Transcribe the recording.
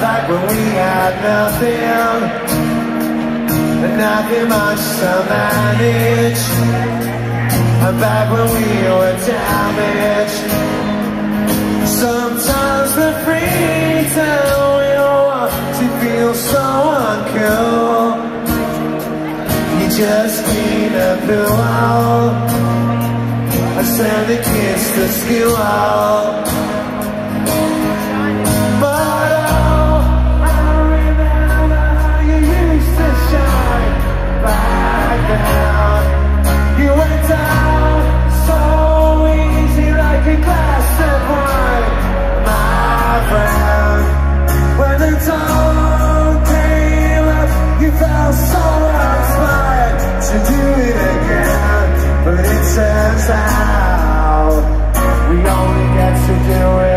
back when we had nothing. And nothing much to manage. And back when we were damaged. Sometimes the freedom we want to feel so uncool. You just need a pillow I send a kiss to school to But it turns out we only get to do it